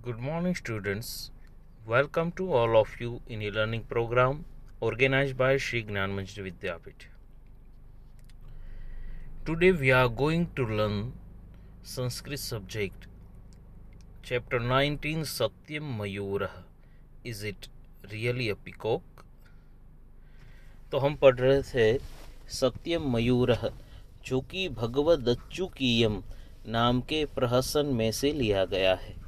Good morning, students. Welcome to all of you in a learning program organized by Sri Gnan Vidyapit. Today we are going to learn Sanskrit subject, chapter 19 Satyam Mayura. Is it really a peacock? तो हम पढ़ रहे थे सत्यम मयूर जो कि भगवत अच्युकीयम नाम के प्रहसन में से लिया गया है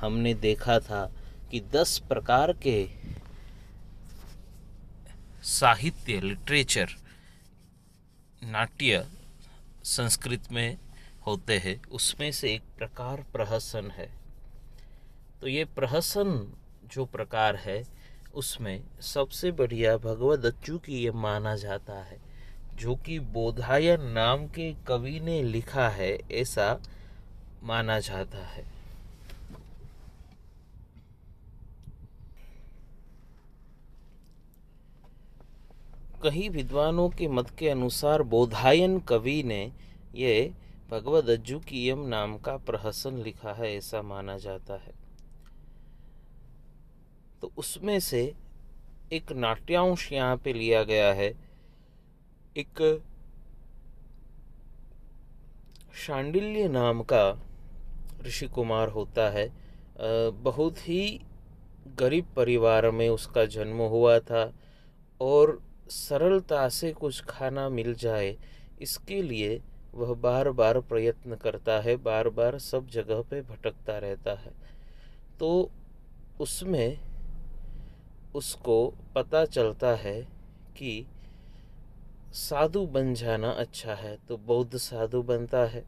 हमने देखा था कि दस प्रकार के साहित्य लिटरेचर नाट्य संस्कृत में होते हैं। उसमें से एक प्रकार प्रहसन है। तो ये प्रहसन जो प्रकार है, उसमें सबसे बढ़िया भगवत अच्चू की ये माना जाता है, जो कि बोधायन नाम के कवि ने लिखा है, ऐसा माना जाता है। कई विद्वानों के मत के अनुसार बोधायन कवि ने ये भगवद अज्जुकीयम नाम का प्रहसन लिखा है, ऐसा माना जाता है। तो उसमें से एक नाट्यांश यहाँ पे लिया गया है। एक शांडिल्य नाम का ऋषि कुमार होता है। बहुत ही गरीब परिवार में उसका जन्म हुआ था और सरलता से कुछ खाना मिल जाए, इसके लिए वह बार बार प्रयत्न करता है बार बार सब जगह पे भटकता रहता है। तो उसमें उसको पता चलता है कि साधु बन जाना अच्छा है तो बौद्ध साधु बनता है।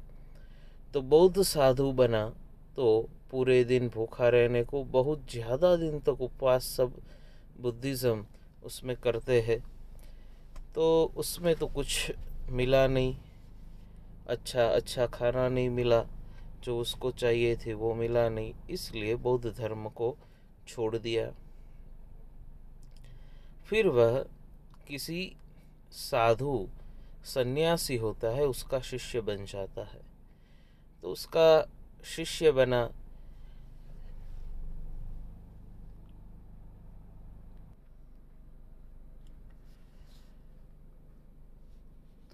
तो बौद्ध साधु बना तो पूरे दिन भूखा रहने को, बहुत ज़्यादा दिन तक उपवास सब बुद्धिज़्म उसमें करते हैं। तो उसमें तो कुछ मिला नहीं। अच्छा अच्छा खाना नहीं मिला। जो उसको चाहिए थे वो मिला नहीं, इसलिए बौद्ध धर्म को छोड़ दिया। फिर वह किसी साधु, सन्यासी होता है, उसका शिष्य बन जाता है। तो उसका शिष्य बना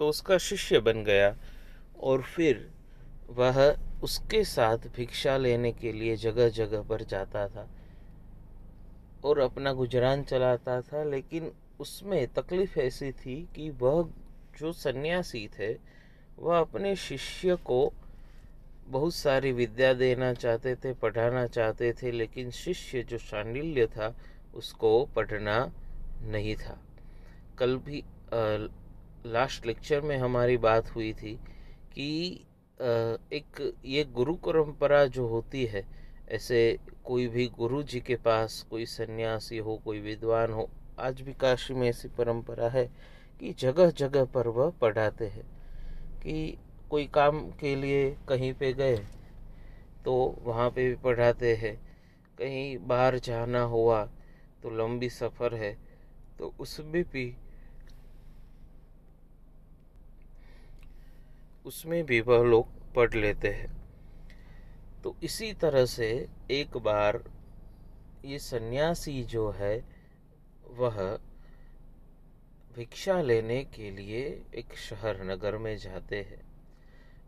तो उसका शिष्य बन गया और फिर वह उसके साथ भिक्षा लेने के लिए जगह जगह पर जाता था और अपना गुजरान चलाता था। लेकिन उसमें तकलीफ़ ऐसी थी कि वह जो सन्यासी थे, वह अपने शिष्य को बहुत सारी विद्या देना चाहते थे, पढ़ाना चाहते थे, लेकिन शिष्य जो शांडिल्य था, उसको पढ़ना नहीं था। कल भी लास्ट लेक्चर में हमारी बात हुई थी कि एक ये गुरु परंपरा जो होती है, ऐसे कोई भी गुरु जी के पास कोई सन्यासी हो, कोई विद्वान हो, आज भी काशी में ऐसी परंपरा है कि जगह जगह पर वह पढ़ाते हैं। कि कोई काम के लिए कहीं पे गए तो वहाँ पे भी पढ़ाते हैं। कहीं बाहर जाना हुआ तो लंबी सफ़र है तो उसमें भी उसमें भी वह लोग पढ़ लेते हैं। तो इसी तरह से एक बार ये सन्यासी जो है, वह भिक्षा लेने के लिए एक शहर नगर में जाते हैं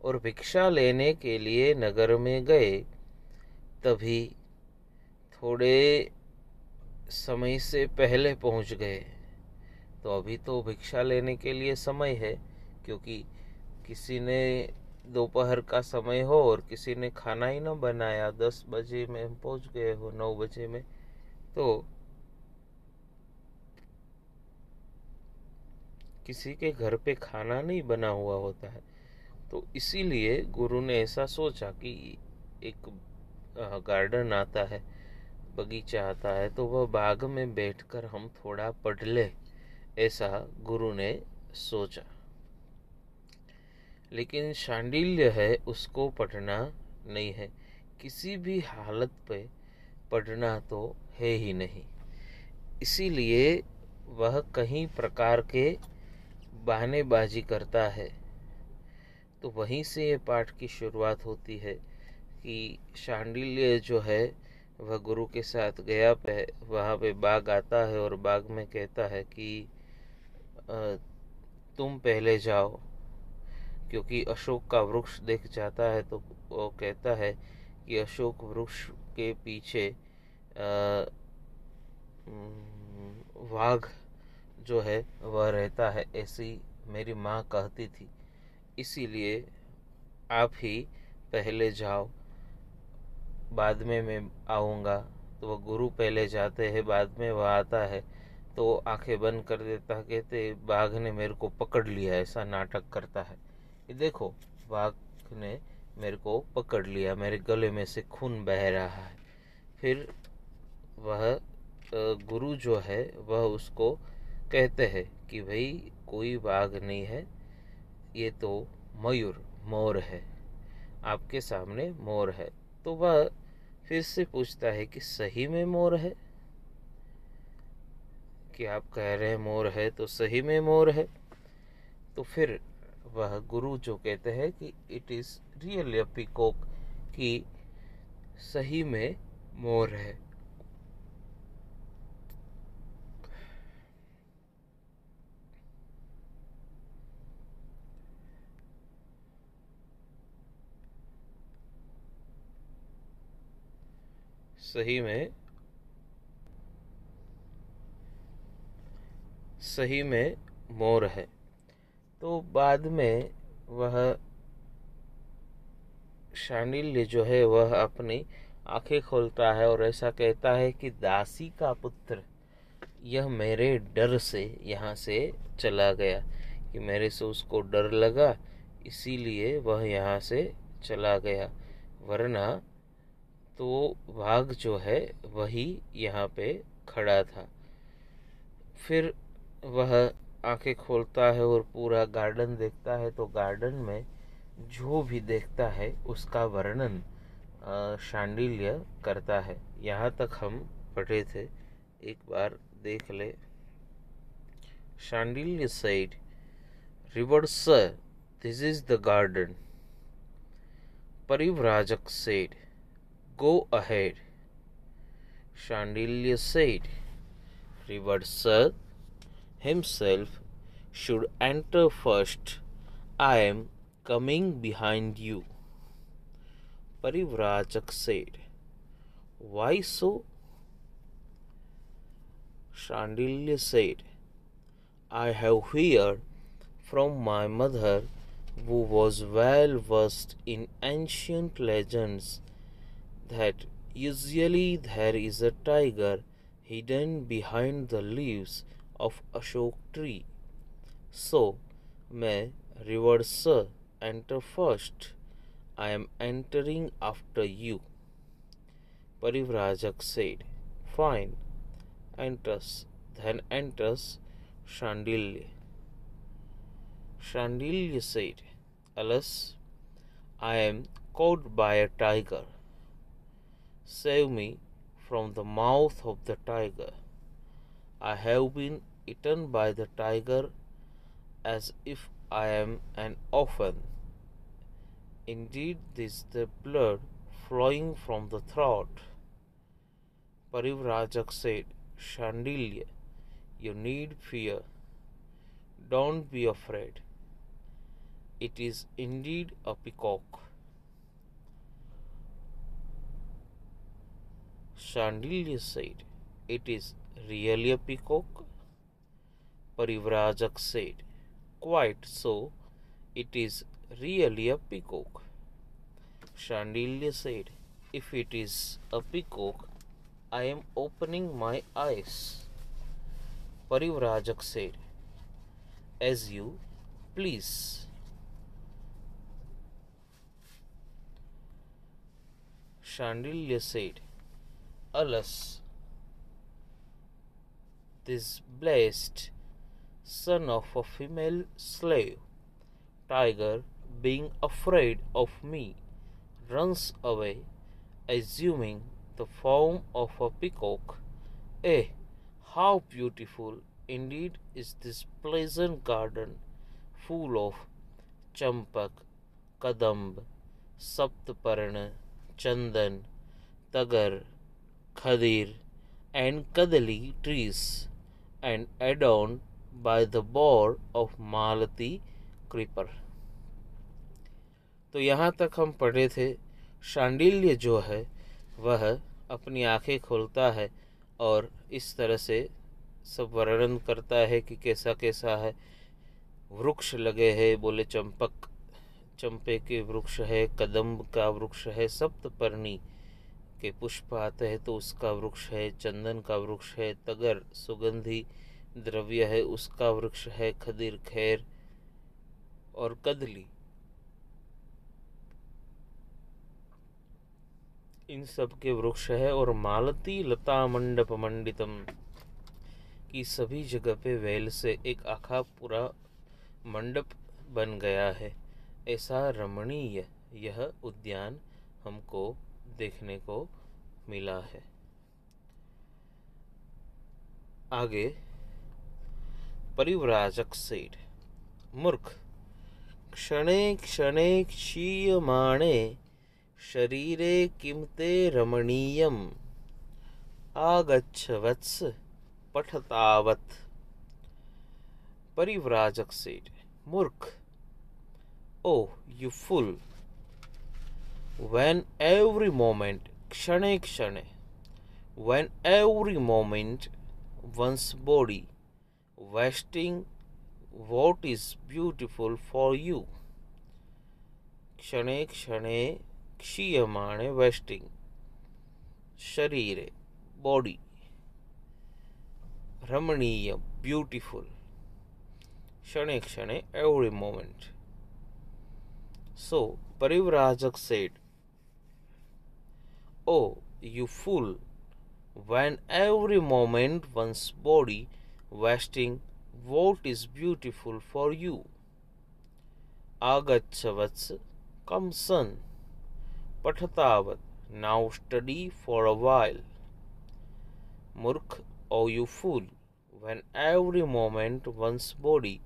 और भिक्षा लेने के लिए नगर में गए, तभी थोड़े समय से पहले पहुँच गए। तो अभी तो भिक्षा लेने के लिए समय है, क्योंकि किसी ने दोपहर का समय हो और किसी ने खाना ही ना बनाया, दस बजे में पहुँच गए हो, नौ बजे में तो किसी के घर पे खाना नहीं बना हुआ होता है। तो इसीलिए गुरु ने ऐसा सोचा कि एक गार्डन आता है, बगीचा आता है तो वह बाग में बैठकर हम थोड़ा पढ़ ले, ऐसा गुरु ने सोचा। लेकिन शांडिल्य है, उसको पढ़ना नहीं है। किसी भी हालत पे पढ़ना तो है ही नहीं। इसीलिए वह कहीं प्रकार के बहानेबाजी करता है। तो वहीं से ये पाठ की शुरुआत होती है कि शांडिल्य जो है, वह गुरु के साथ गया पे, वहाँ पे बाघ आता है और बाघ में कहता है कि तुम पहले जाओ क्योंकि अशोक का वृक्ष देख जाता है तो वो कहता है कि अशोक वृक्ष के पीछे वाघ जो है, वह रहता है, ऐसी मेरी माँ कहती थी। इसीलिए आप ही पहले जाओ, बाद में मैं आऊँगा। तो वह गुरु पहले जाते हैं, बाद में वह आता है। तो आँखें बंद कर देता, कहते, बाघ ने मेरे को पकड़ लिया, ऐसा नाटक करता है। देखो, बाघ ने मेरे को पकड़ लिया, मेरे गले में से खून बह रहा है। फिर वह गुरु जो है, वह उसको कहते हैं कि भाई, कोई बाघ नहीं है, ये तो मयूर, मोर है, आपके सामने मोर है। तो वह फिर से पूछता है कि सही में मोर है? कि आप कह रहे हैं मोर है तो सही में मोर है? तो फिर वह गुरु जो कहते हैं कि इट इज़ रियल पिकॉक कि सही में मोर है। सही में सही में मोर है। तो बाद में वह शांडिल्य जो है, वह अपनी आँखें खोलता है और ऐसा कहता है कि दासी का पुत्र, यह मेरे डर से यहाँ से चला गया कि मेरे से उसको डर लगा, इसीलिए वह यहाँ से चला गया। वरना तो वाघ जो है, वही यहाँ पे खड़ा था। फिर वह आँखें खोलता है और पूरा गार्डन देखता है तो गार्डन में जो भी देखता है उसका वर्णन शांडिल्य करता है। यहाँ तक हम पढ़े थे एक बार देख ले। Shandilya said river sir this is the garden परिव्राजक said Go ahead. Chandilya said, Sir himself should enter first. I am coming behind you. Parivrajak said, Why so? Chandilya said, I have heard from my mother, who was well versed in ancient legends that usually there is a tiger hidden behind the leaves of Ashok tree. So, may reverse enter first. I am entering after you. Parivrajak said, Fine, enters. Then enters Shandilya. Shandilya said, Alas, I am caught by a tiger. Save me from the mouth of the tiger. I have been eaten by the tiger as if I am an orphan. Indeed, this the blood flowing from the throat. Parivrajak said, Shandilya, you need fear. Don't be afraid. It is indeed a peacock. Chandilya said, It is really a peacock? Parivrajak said, Quite so, it is really a peacock. Chandilya said, If it is a peacock, I am opening my eyes. Parivrajak said, As you please. Chandilya said, Alas, this blessed son of a female slave, tiger, being afraid of me, runs away, assuming the form of a peacock. Eh, how beautiful indeed is this pleasant garden, full of champak, kadamb, saptaparna, chandan, tagar, khadir, and kadali trees, and adorned by the boar of Malati creeper. तो यहाँ तक हम पढ़े थे, शांडिल्य जो है, वह अपनी आँखें खोलता है और इस तरह से सब वर्णन करता है कि कैसा कैसा है वृक्ष लगे हैं, बोले चंपक, चंपे के वृक्ष है, कदम्ब का वृक्ष है, सप्तपर्णी के पुष्प आते हैं तो उसका वृक्ष है, चंदन का वृक्ष है, तगर सुगंधी द्रव्य है, उसका वृक्ष है, खदीर, खैर और कदली। इन सब के वृक्ष है और मालती लता मंडप मंडितम की सभी जगह पे वेल से एक आखा पूरा मंडप बन गया है। ऐसा रमणीय यह उद्यान हमको देखने को मिला है। आगे, परिव्राजक सेठ, मूर्ख, क्षणे क्षणे क्षीयमाणे शरीरे किं ते रमणीयम् आगच्छ वत्स पठतावत्। परिव्राजक सेठ, मूर्ख O you fool. When every moment, kshane kshane, when every moment one's body wasting what is beautiful for you. क्षणे क्षणे क्षीयमाणे वेस्टिंग शरीरे बॉडी रमणीय ब्यूटीफुल क्षणे क्षणे एवरी मोमेंट सो परिव्राजक सेठ Oh, you fool! When every moment one's body wasting what is beautiful for you. Agachavats, come son. Pathatavat, now study for a while. Murkh, oh you fool! When every moment one's body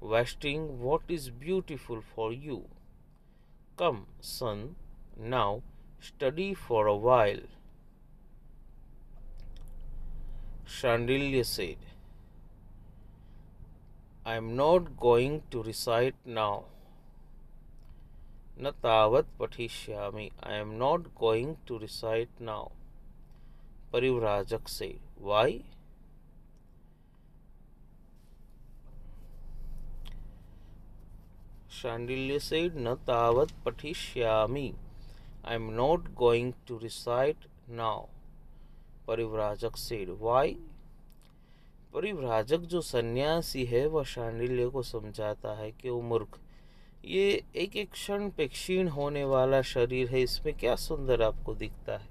wasting what is beautiful for you. Come, son, now study for a while. Chandilya said, I am not going to recite now. Natavat patishyami. I am not going to recite now. Parivrajak said, Why? Chandilya said, Natavat patishyami. I am not going to recite now. Parivrajak said why Parivrajak जो सन्यासी है, वह शांडिल्य को समझाता है कि वो मूर्ख, ये एक एक क्षण पे क्षीण होने वाला शरीर है, इसमें क्या सुंदर आपको दिखता है?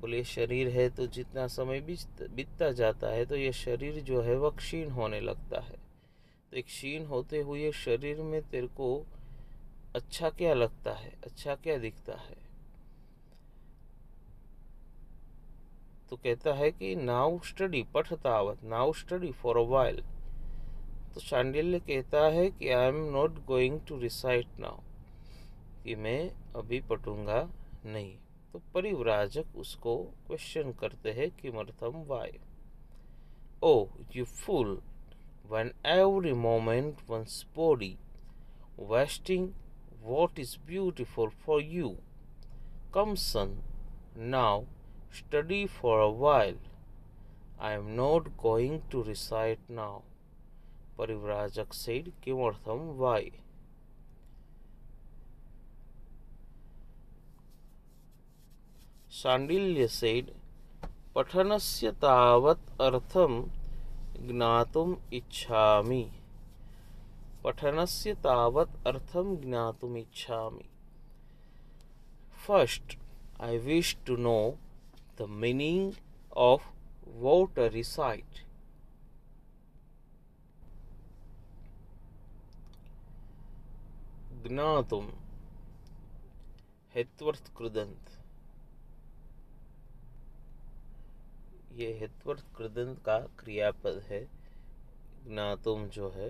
बोले, शरीर है तो जितना समय बीतता जाता है तो ये शरीर जो है, वह क्षीण होने लगता है। तो क्षीण होते हुए शरीर में तेरे को अच्छा क्या लगता है? अच्छा क्या दिखता है? तो कहता है कि, now study पठतावत now study for a while. तो शांडिल्य कहता है कि, I am not going to recite now, कि मैं अभी पटूँगा नहीं। तो परिव्राजक उसको क्वेश्चन करते हैं कि, मर्थम why O you fool when every moment one's body wasting what is beautiful for you. Come, son, now study for a while. I am not going to recite now. Parivrajak said, Kimartham, why? Shandilya said पठनस्य तावत् अर्थम ज्ञातुम इच्छामि पठनस्य तावत् अर्थम ज्ञातुम इच्छामि first I wish to know the meaning of what recite ज्ञातुम। हेत्वर्थ कृदंत ये हेत्वर्थ कृदंत का क्रियापद है, ज्ञातुम जो है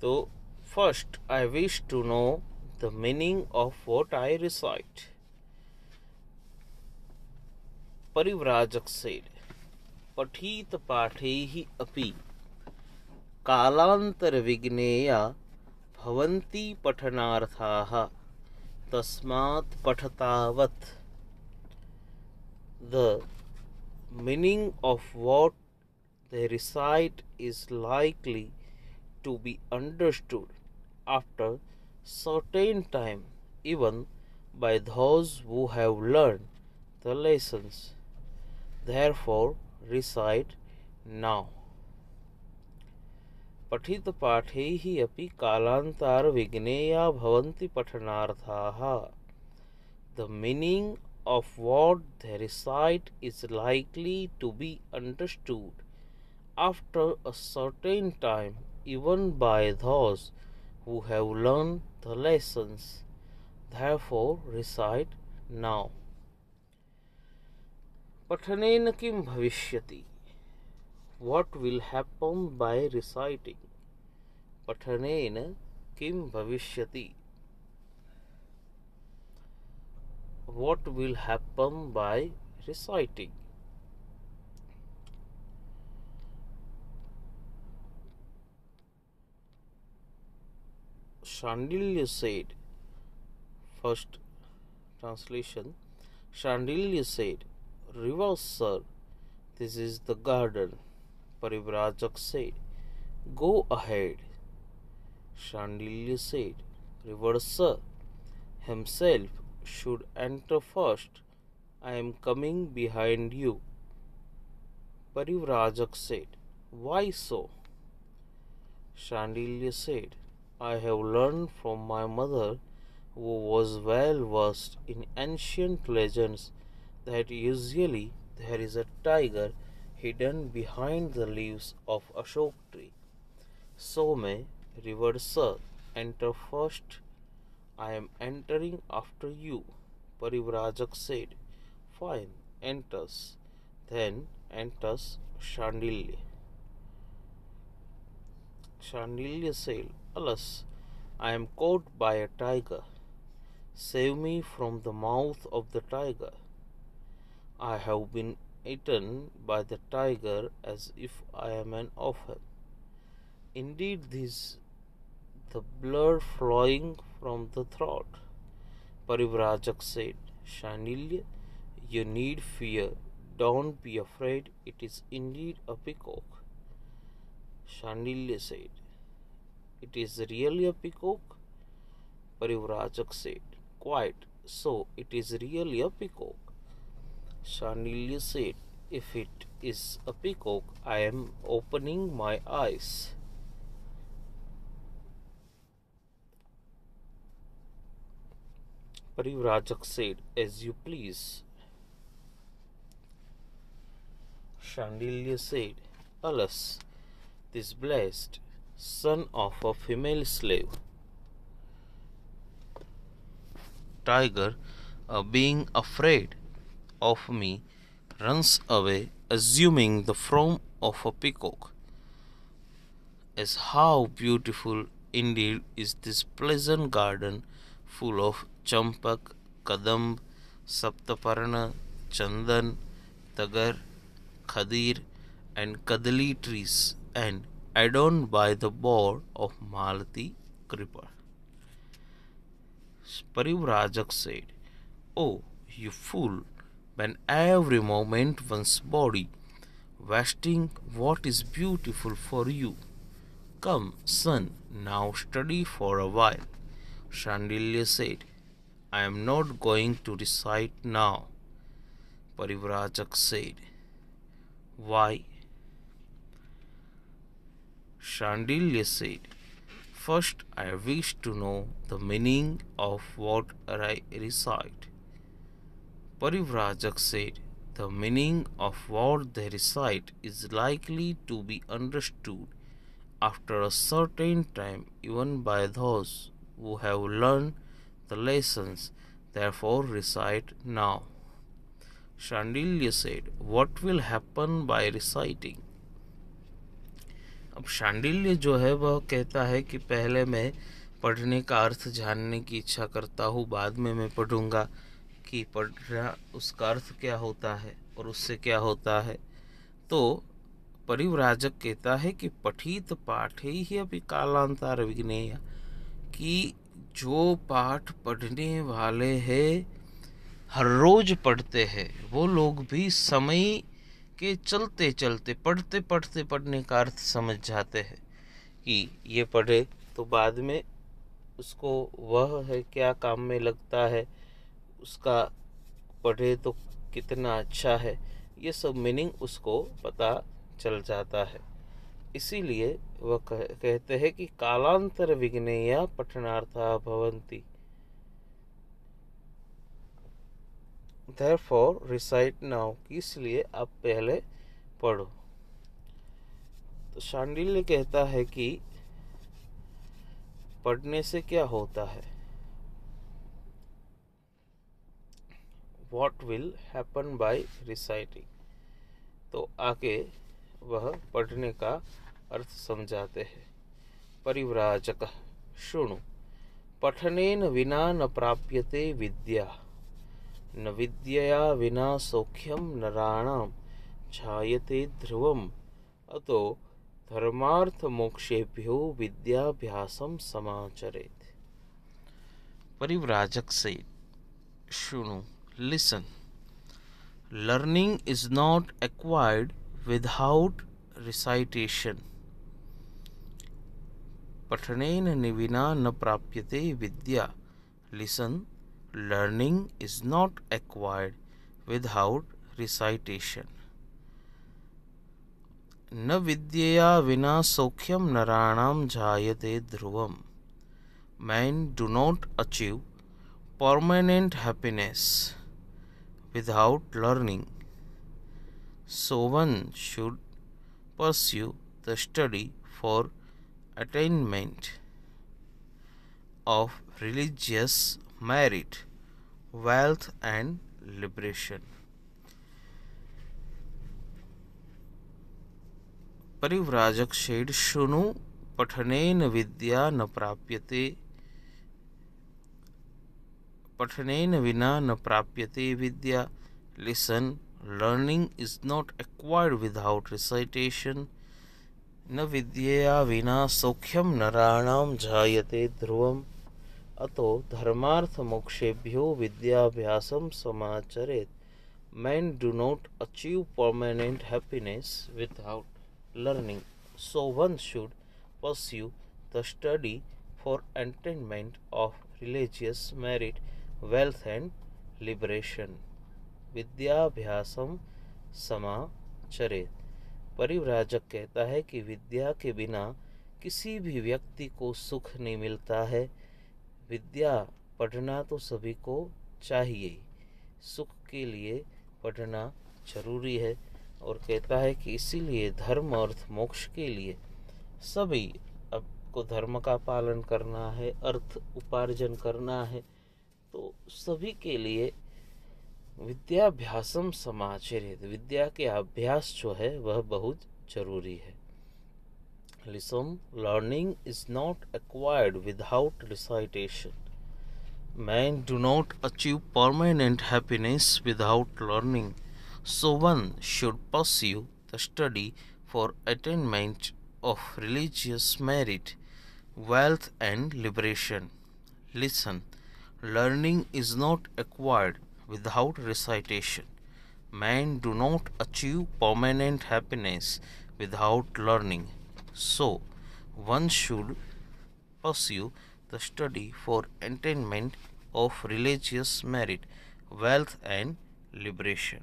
तो first I wish to know the meaning of what I recite परिव्राजक said. पठित पाठे ही अपि। कालांतर विज्ञेया भवन्ति पठनार्थाः। तस्मात् पठतावत्। The meaning of what they recite is likely to be understood after certain time even by those who have learned the lessons therefore recite now पठित पाठे ही अपि कालांतर विज्ञेया भवन्ति पठनार्थाः the meaning of what they recite is likely to be understood after a certain time even by those who have learned the lessons. Therefore, recite now. Pathanen kim bhavishyati? What will happen by reciting? Pathanen kim bhavishyati? What will happen by reciting? Shandilya said, first translation, Shandilya said, Reverse, sir, this is the garden. Parivrajak said, Go ahead. Shandilya said, Reverse, sir, himself should enter first. I am coming behind you. Parivrajak said, Why so? Shandilya said, I have learned from my mother, who was well versed in ancient legends, that usually there is a tiger hidden behind the leaves of Ashok tree. So may revered sir enter first. I am entering after you. Parivrajak said, Fine, enters. Then enters Shandilya. Shandilya said, Alas, I am caught by a tiger. Save me from the mouth of the tiger. I have been eaten by the tiger as if I am an orphan. Indeed, this the blood flowing from the throat. Parivrajak said, Shandilya, you need fear. Don't be afraid. It is indeed a peacock. Shandilya said, it is really a peacock? Parivrajak said, Quite so, it is really a peacock. Shandilya said, If it is a peacock, I am opening my eyes. Parivrajak said, As you please. Shandilya said, Alas, this blessed son of a female slave. Tiger, uh, being afraid of me, runs away, assuming the form of a peacock. As how beautiful indeed is this pleasant garden full of champak, kadamb, saptaparna, chandan, tagar, khadir, and kadali trees, and adorned by the board of Malati Kripa. Parivrajak said, Oh, you fool, when every moment one's body wasting what is beautiful for you. Come, son, now study for a while. Shandilya said, I am not going to recite now. Parivrajak said, Why? Shandilya said, First, I wish to know the meaning of what I recite. Parivrajak said, The meaning of what they recite is likely to be understood after a certain time, even by those who have learned the lessons, therefore recite now. Shandilya said, What will happen by reciting? अब शांडिल्य जो है, वह कहता है कि पहले मैं पढ़ने का अर्थ जानने की इच्छा करता हूँ, बाद में मैं पढ़ूँगा कि पढ़ना उसका अर्थ क्या होता है और उससे क्या होता है। तो परिवराजक कहता है कि पठित पाठे ही अभी कालांतर विघ्नेय कि जो पाठ पढ़ने वाले हैं, हर रोज पढ़ते हैं, वो लोग भी समय के चलते चलते, पढ़ते पढ़ते पढ़ने का अर्थ समझ जाते हैं कि ये पढ़े तो बाद में उसको वह है क्या काम में लगता है, उसका पढ़े तो कितना अच्छा है, ये सब मीनिंग उसको पता चल जाता है। इसीलिए वह कहते हैं कि कालांतर विघ्नेया पठनार्था भवंती। फॉर रिसाइट नाउ इसलिए आप पहले पढ़ो। तो शांडिल्य कहता है कि पढ़ने से क्या होता है? What will happen by reciting तो आगे वह पढ़ने का अर्थ समझाते हैं। परिव्राजक, शुणु। पठनेन विना न प्राप्यते विद्या। न विद्यया विना सौख्यम नराणाम छायते ध्रुवम। अतो धर्मार्थ मोक्षेभ्यो विद्याभ्यासम समाचरेत। परिव्राजक से शुणु listen learning is not acquired without recitation पठनेन निविना न प्राप्यते विद्या। Listen learning is not acquired without recitation न विद्यया विना सौख्यम नराणाम जायते ध्रुवम men do not achieve permanent happiness without learning So one should pursue the study for attainment of religious merit, wealth, and liberation. परिव्राजक said शुणु पठनेन विद्या न प्राप्यते पठनेन विना न प्राप्यते विद्या listen Learning is not acquired without recitation. न विद्यया विना सौख्यम नराणाम जायते ध्रुवम अतो धर्मार्थ मोक्षेभ्यो विद्याभ्यास समाचरित। Man do not achieve permanent happiness without learning so one should pursue the study for attainment of religious merit wealth and liberation विद्याभ्यास समाचरित। परिव्राजक कहता है कि विद्या के बिना किसी भी व्यक्ति को सुख नहीं मिलता है। विद्या पढ़ना तो सभी को चाहिए। सुख के लिए पढ़ना ज़रूरी है और कहता है कि इसीलिए धर्म अर्थ मोक्ष के लिए सभी अब को धर्म का पालन करना है, अर्थ उपार्जन करना है। तो सभी के लिए विद्याभ्यासम समाचरित। विद्या के अभ्यास जो है, वह बहुत ज़रूरी है। Listen, learning is not acquired without recitation. Men do not achieve permanent happiness without learning, so one should pursue the study for attainment of religious merit, wealth, and liberation. Listen, learning is not acquired without recitation. Men do not achieve permanent happiness without learning. So, one should pursue the study for attainment of religious merit, wealth, and liberation.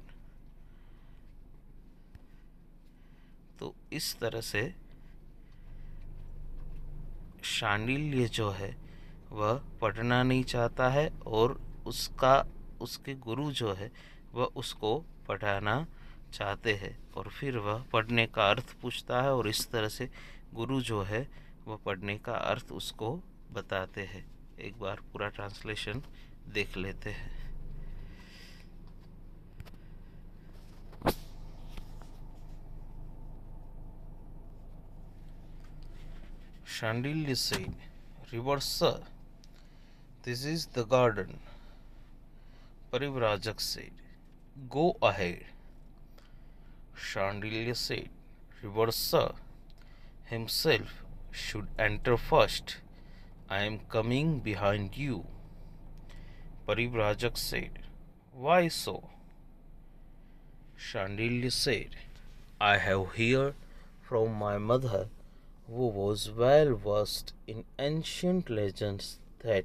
तो इस तरह से शांडिल्य जो है वह पढ़ना नहीं चाहता है और उसका उसके गुरु जो है वह उसको पढ़ाना चाहते हैं और फिर वह पढ़ने का अर्थ पूछता है और इस तरह से गुरु जो है वह पढ़ने का अर्थ उसको बताते हैं एक बार पूरा ट्रांसलेशन देख लेते हैं Shandilya said, Reverser, this is the garden. Parivrajak said, Go ahead. Shandilya said, Reverser himself should enter first. I am coming behind you. Parivrajak said, Why so? Shandilya said, I have heard from my mother, who was well versed in ancient legends, that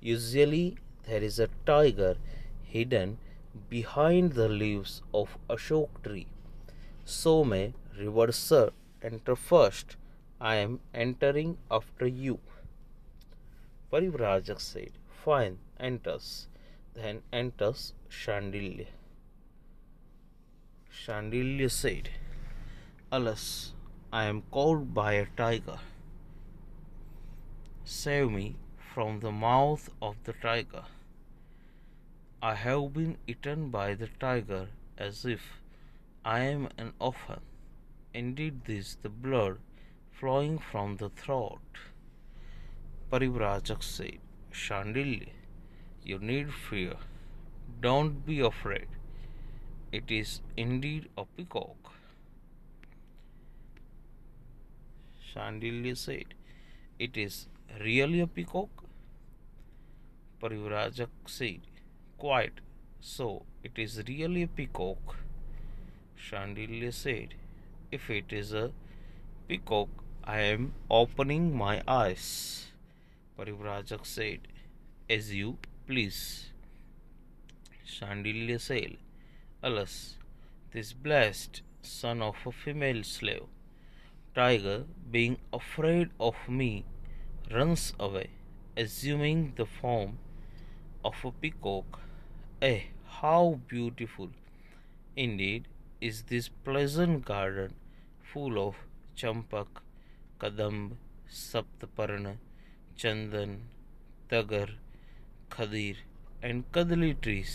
usually there is a tiger hidden behind the leaves of Ashok tree. So may reverser enter first. I am entering after you. Parivrajak said, Fine, enters. Then enters Shandilya. Shandilya said, Alas, I am caught by a tiger. Save me from the mouth of the tiger. I have been eaten by the tiger as if I am an orphan. Indeed, this the blood flowing from the throat. Parivrajak said, Shandilya, you need fear. Don't be afraid. It is indeed a peacock. Shandilya said, It is really a peacock? Parivrajak said, Quite so, it is really a peacock. Shandilya said, If it is a peacock, I am opening my eyes. Parivrajak said, As you please. Shandilya said, Alas, this blessed son of a female slave, tiger, being afraid of me, runs away, assuming the form of a peacock. Eh, how beautiful! Indeed, is this pleasant garden full of champak, kadamb, saptaparna, chandan, tagar, khadir, and kadali trees,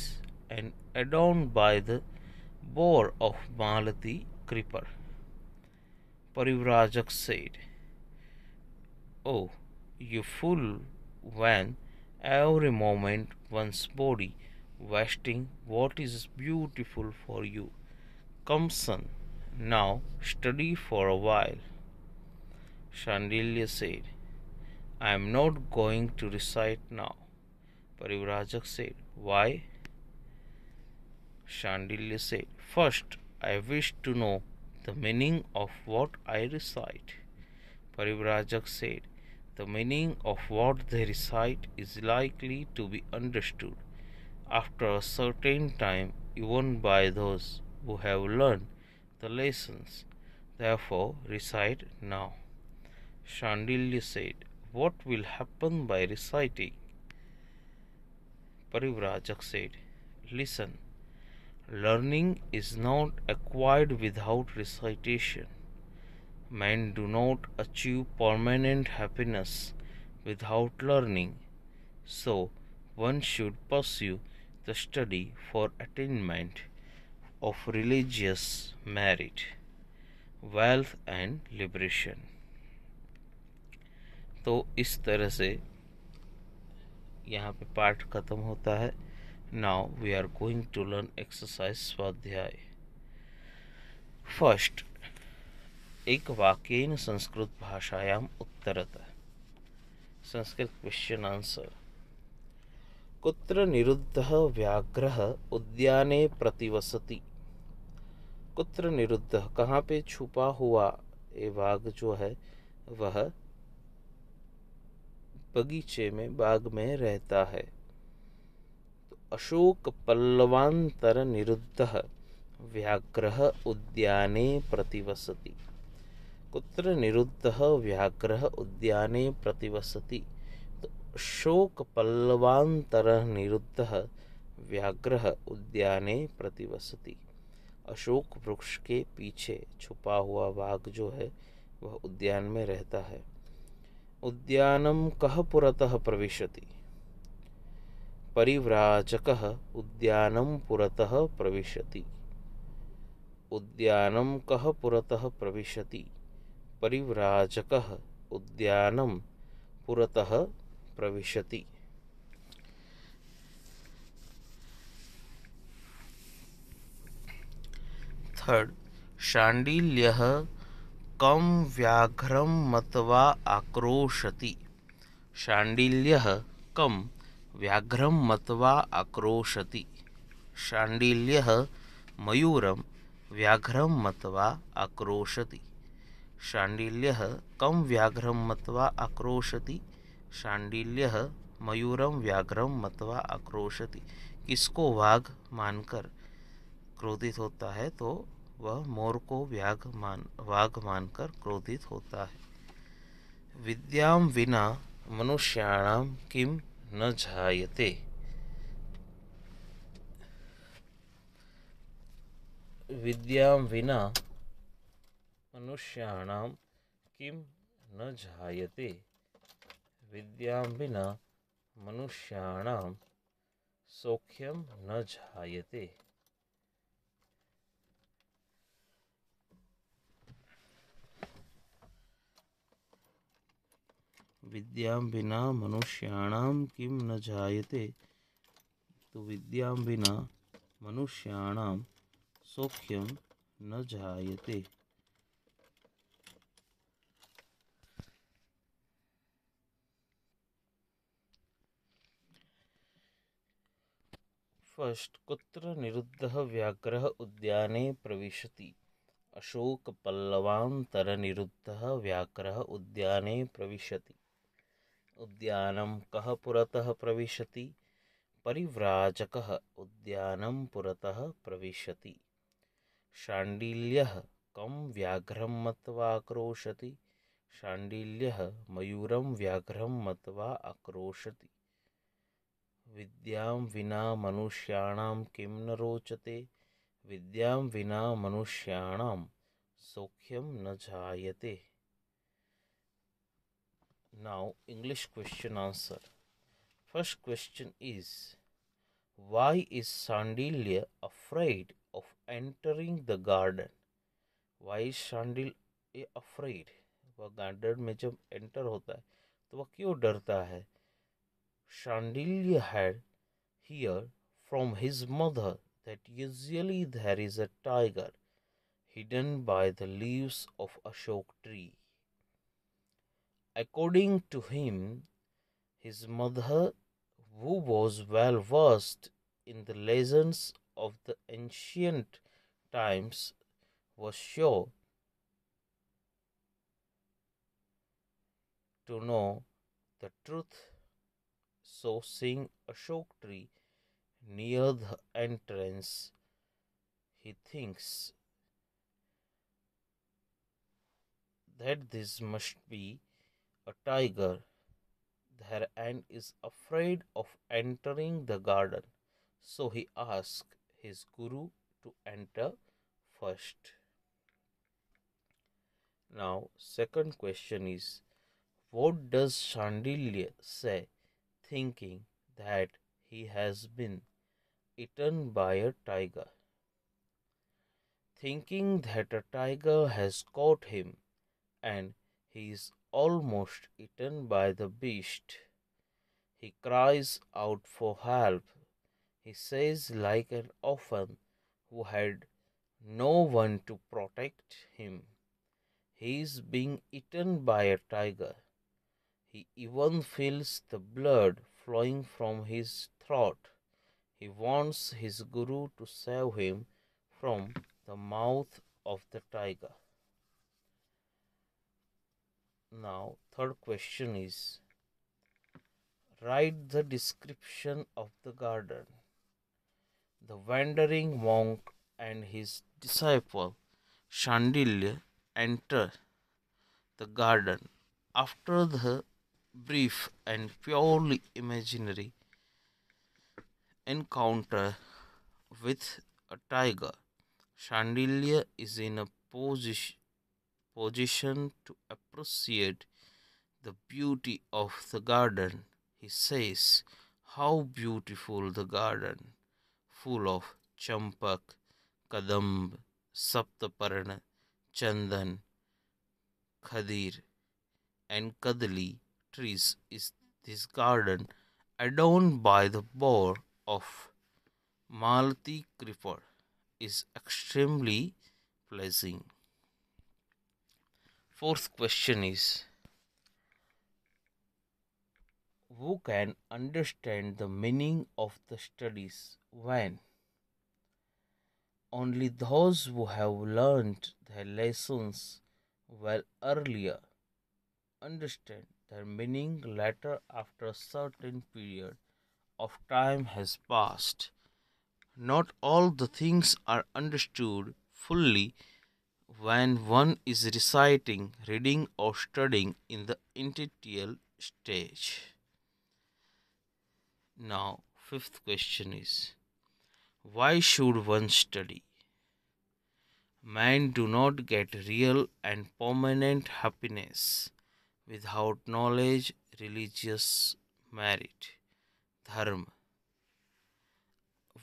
and adorned by the boar of Malati creeper. Parivrajak said, Oh, you fool, when every moment one's body wasting what is beautiful for you. Come, son, now study for a while. Shandilya said, I am not going to recite now. Parivrajak said, Why? Shandilya said, First, I wish to know the meaning of what I recite. Parivrajak said, The meaning of what they recite is likely to be understood after a certain time, even by those who have learned the lessons. Therefore, recite now. Shandilya said, What will happen by reciting? Parivrajak said, Listen, learning is not acquired without recitation. Men do not achieve permanent happiness without learning. So, one should pursue the study for attainment of religious merit, wealth and liberation. तो इस तरह से यहाँ पे पाठ खत्म होता है। Now we are going to learn exercise स्वाध्याय। फ़र्स्ट एक वाक्यन संस्कृत भाषायाम उत्तरत संस्कृत क्वेश्चन आंसर कुत्र निरुद्धः व्याघ्रः उद्याने प्रतिवसति। कुत्र निरुद्ध, कहाँ पे छुपा हुआ ये बाघ जो है, वह बगीचे में बाग में रहता है। तो अशोक पल्लवांतर निरुद्ध व्याघ्र उद्याने प्रतिवसति। कुत्र निरुद्ध व्याघ्र उद्याने प्रतिवसति। तो अशोक पल्लवांतर निरुद्ध व्याघ्र उद्याने प्रतिवसति। अशोक वृक्ष के पीछे छुपा हुआ बाघ जो है, वह उद्यान में रहता है। उद्यानम कः पुरतः प्रविशति। परिव्राजकः उद्यानं पुरतः प्रविशति। उद्यानं कः पुरतः प्रविशति। परिव्राजकः उद्यानं पुरतः प्रविशति। थर्ड शाण्डिल्यः कं व्याघ्रं मत्वा आक्रोशति। शाण्डिल्यः कं व्याघ्रं मत्वा आक्रोशति। शाण्डिल्यः मयूरं व्याघ्रं मत्वा आक्रोशति। शाण्डिल्यः कं व्याघ्रं मत्वा आक्रोशति। शाण्डिल्यः मयूरं व्याघ्रं मत्वा आक्रोशति। किसको वाघ मानकर क्रोधित होता है तो वह मोर को व्याघ मान, वाघ मानकर क्रोधित होता है। विद्याम विना मनुष्याणाम किम न जायते। विद्याम विना मनुष्याणाम किम न जायते। विद्याम विना मनुष्याणाम सौख्यम न जायते। विद्यां विना मनुष्याणां किं न जायते? तो विद्यां विना मनुष्याणां सौख्यं न जायते। फ़र्स्ट कुत्र निरुद्धः व्याघ्रः उद्याने प्रविशति? अशोकपल्लवान्तरनिरुद्धः व्याघ्रः उद्याने प्रविशति। उद्यानं कः पुरतः प्रविशति? परिव्राजकः उद्यानं पुरतः प्रविशति। शाण्डिल्यः कं व्याघ्रं मत्वा आक्रोशति शाण्डिल्यः मयूरं व्याघ्रं मत्वा आक्रोशति। विद्यां विना मनुष्याणां किं न रोचते? विद्यां विना मनुष्याणां सौख्यं न जायते। Now, English question answer. First question is Why is Sandilya afraid of entering the garden? Why is Sandilya afraid? वह गार्डन में जब एंटर होता है तो वह क्यों डरता है Shandilya had hear from his mother that usually there is a tiger hidden by the leaves of Ashok tree. According to him, his mother, who was well versed in the legends of the ancient times, was sure to know the truth. So, seeing a Ashok tree near the entrance, he thinks that this must be a tiger there and is afraid of entering the garden. So he asks his guru to enter first. Now, second question is what does Shandilya say, thinking that he has been eaten by a tiger? Thinking that a tiger has caught him and he is almost eaten by the beast. He cries out for help. He says, like an orphan who had no one to protect him. He is being eaten by a tiger. He even feels the blood flowing from his throat. He wants his guru to save him from the mouth of the tiger. Now, third question is write the description of the garden. The wandering monk and his disciple Shandilya enter the garden after the brief and purely imaginary encounter with a tiger. Shandilya is in a position position to appreciate the beauty of the garden. He says, How beautiful the garden, full of champak, kadamb, saptaparna, chandan, khadir, and cuddly trees is this garden adorned by the bower of Malti creeper is extremely pleasing. Fourth question is Who can understand the meaning of the studies when? Only those who have learned their lessons well earlier understand their meaning later after a certain period of time has passed. Not all the things are understood fully when one is reciting, reading, or studying in the initial stage. Now, fifth question is why should one study? Man do not get real and permanent happiness without knowledge, religious merit, dharma,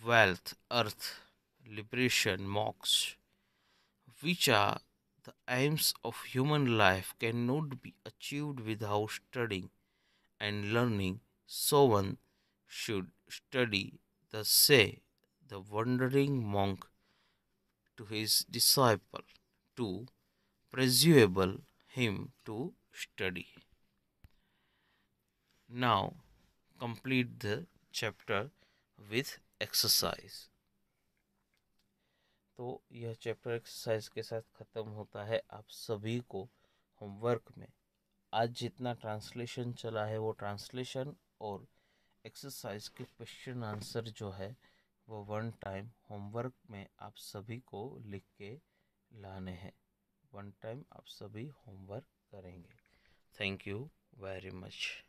wealth, earth, liberation, moksha, which are the aims of human life, cannot be achieved without studying and learning. So one should study the say the wandering monk to his disciple to persuade him to study. Now complete the chapter with exercise. तो यह chapter exercise के साथ ख़त्म होता है। आप सभी को होमवर्क में। आज जितना ट्रांसलेशन चला है, वो ट्रांसलेशन और एक्सरसाइज के क्वेश्चन आंसर जो है, वो वन टाइम होमवर्क में आप सभी को लिख के लाने हैं। वन टाइम आप सभी होमवर्क करेंगे। Thank you very much